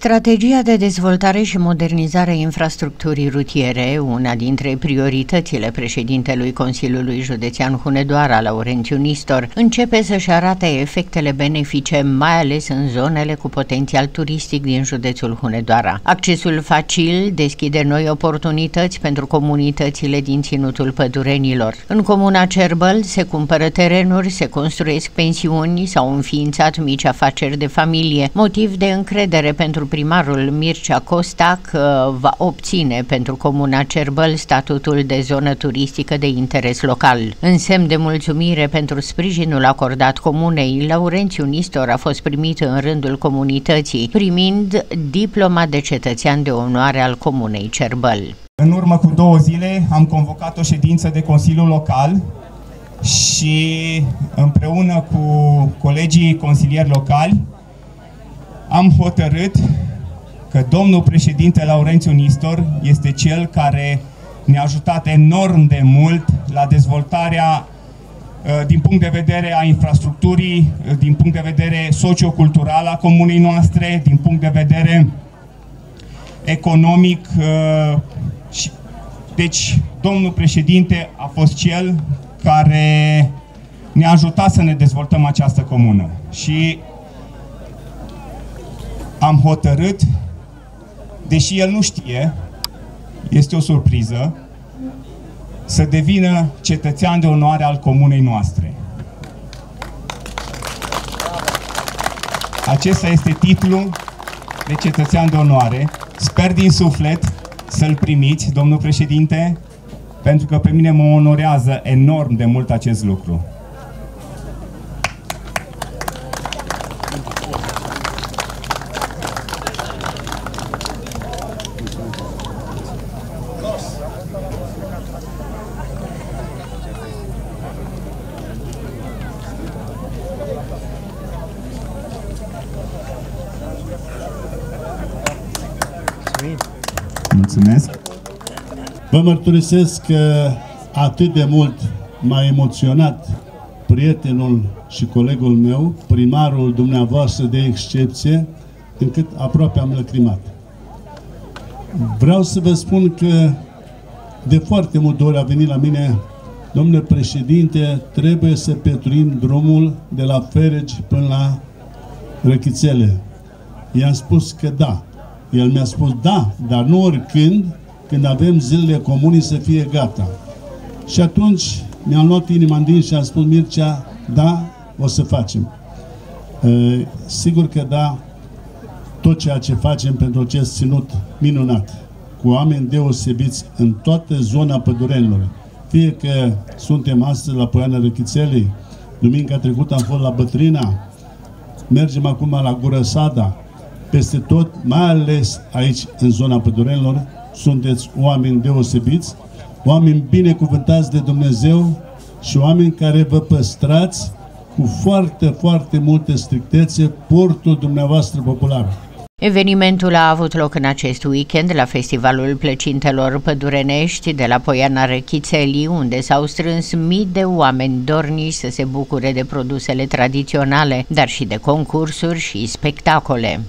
Strategia de dezvoltare și modernizare a infrastructurii rutiere, una dintre prioritățile președintelui Consiliului Județean Hunedoara, Laurențiu Nistor, începe să-și arate efectele benefice, mai ales în zonele cu potențial turistic din județul Hunedoara. Accesul facil deschide noi oportunități pentru comunitățile din ținutul pădurenilor. În comuna Cerbăl se cumpără terenuri, se construiesc pensiuni, s-au înființat mici afaceri de familie, motiv de încredere pentru primarul Mircea Costa că va obține pentru Comuna Cerbăl statutul de zonă turistică de interes local. În semn de mulțumire pentru sprijinul acordat comunei, Laurențiu Nistor a fost primit în rândul comunității, primind diploma de cetățean de onoare al Comunei Cerbăl. În urmă cu două zile am convocat o ședință de Consiliul Local și împreună cu colegii consilieri locali am hotărât că domnul președinte Laurențiu Nistor este cel care ne-a ajutat enorm de mult la dezvoltarea uh, din punct de vedere a infrastructurii, uh, din punct de vedere sociocultural a comunei noastre, din punct de vedere economic. Uh, deci, domnul președinte a fost cel care ne-a ajutat să ne dezvoltăm această comună. Și am hotărât, deși el nu știe, este o surpriză, să devină cetățean de onoare al comunei noastre. Acesta este titlul de cetățean de onoare. Sper din suflet să-l primiți, domnul președinte, pentru că pe mine mă onorează enorm de mult acest lucru. Mulțumesc! Vă mărturisesc că atât de mult m-a emoționat prietenul și colegul meu, primarul dumneavoastră de excepție, încât aproape am lăcrimat. Vreau să vă spun că de foarte multe ori a venit la mine Domnule președinte, trebuie să petruim drumul de la Feregi până la Răchițele. I-am spus că da. El mi-a spus da, dar nu oricând, când avem zilele comunii să fie gata. Și atunci mi-am luat inima în din și am spus Mircea, da, o să facem. E, sigur că da, tot ceea ce facem pentru acest ținut minunat, cu oameni deosebiți în toată zona pădurenilor. Fie că suntem astăzi la Poiana Răchițelei, duminica trecută am fost la Bătrina, mergem acum la Gurăsada, peste tot, mai ales aici în zona pădurenilor, sunteți oameni deosebiți, oameni binecuvântați de Dumnezeu și oameni care vă păstrați cu foarte, foarte multe strictețe portul dumneavoastră popular. Evenimentul a avut loc în acest weekend la Festivalul Plăcintelor Pădurenești de la Poiana Rechițelii, unde s-au strâns mii de oameni dorniși să se bucure de produsele tradiționale, dar și de concursuri și spectacole.